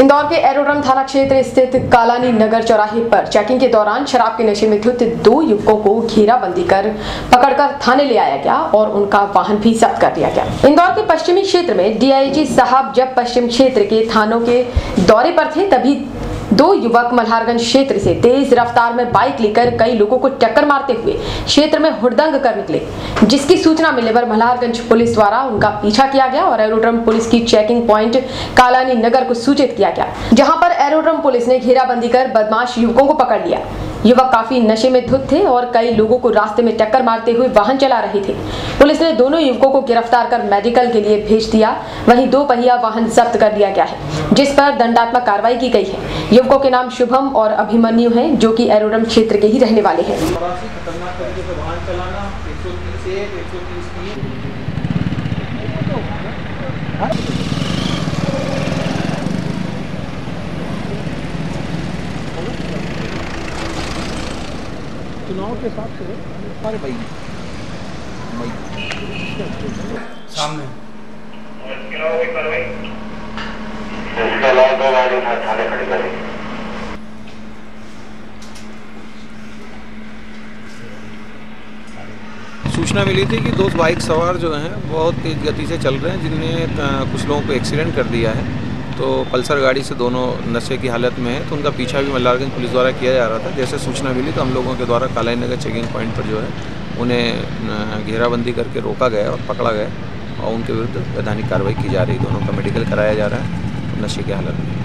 इंदौर के एरोड्रम थाना क्षेत्र स्थित कालानी नगर चौराहे पर चेकिंग के दौरान शराब के नशे में धुत दो युवकों को घेराबंदी कर पकड़कर थाने ले आया गया और उनका वाहन भी जब्त कर लिया गया। इंदौर के पश्चिमी क्षेत्र में डीआईजी साहब जब पश्चिम क्षेत्र के थानों के दौरे पर थे, तभी दो युवक मल्हारगंज क्षेत्र से तेज रफ्तार में बाइक लेकर कई लोगों को टक्कर मारते हुए क्षेत्र में हुड़दंग कर निकले, जिसकी सूचना मिलने पर मल्हारगंज पुलिस द्वारा उनका पीछा किया गया और एरोड्रम पुलिस की चेकिंग प्वाइंट कालानी नगर को सूचित किया गया, जहाँ पर एरोड्रम पुलिस ने घेराबंदी कर बदमाश युवकों को पकड़ लिया। युवक काफ़ी नशे में धुत थे और कई लोगों को रास्ते में टक्कर मारते हुए वाहन चला रहे थे। पुलिस ने दोनों युवकों को गिरफ़्तार कर मेडिकल के लिए भेज दिया। वहीं दो पहिया वाहन जब्त कर दिया गया है, जिस पर दंडात्मक कार्रवाई की गई है। युवकों के नाम शुभम और अभिमन्यु हैं, जो कि एरोडम क्षेत्र के ही रहने वाले हैं। चुनाव के हिसाब से अरे भाई। सामने। करी। सूचना मिली थी कि दो बाइक सवार जो हैं बहुत तेज़ गति से चल रहे हैं जिनने कुछ लोगों को एक्सीडेंट कर दिया है। तो पल्सर गाड़ी से दोनों नशे की हालत में है तो उनका पीछा भी मल्लारगंज पुलिस द्वारा किया जा रहा था। जैसे सूचना मिली तो हम लोगों के द्वारा कालाई नगर चेकिंग पॉइंट पर जो है, उन्हें घेराबंदी करके रोका गया और पकड़ा गया और उनके विरुद्ध वैधानिक कार्रवाई की जा रही दोनों का मेडिकल कराया जा रहा है, नशे की हालत में।